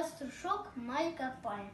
пастушок Майка Пай.